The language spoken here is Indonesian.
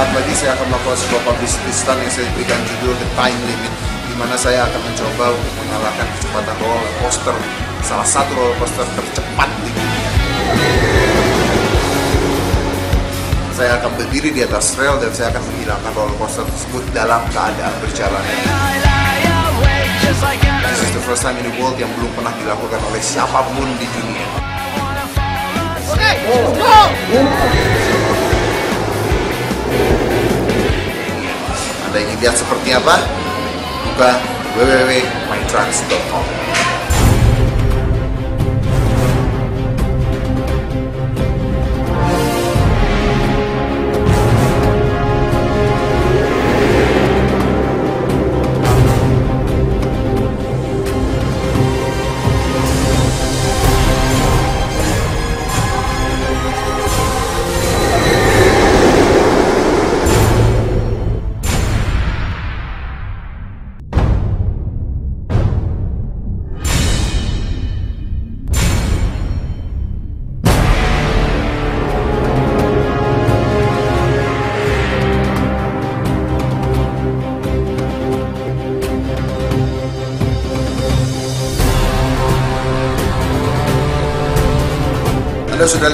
saat lagi saya akan melakukan sebuah publicity stunt yang saya berikan judul The Time Limit di mana saya akan mencoba untuk mengalahkan kecepatan roller coaster salah satu roller coaster tercepat di dunia. Saya akan berdiri di atas rel dan saya akan menghilangkan roller coaster tersebut dalam keadaan berjalan. This is the first time in the world yang belum pernah dilakukan oleh siapa pun di dunia. Anda ingin lihat seperti apa? Buka www.mytrans.com. Anda sudah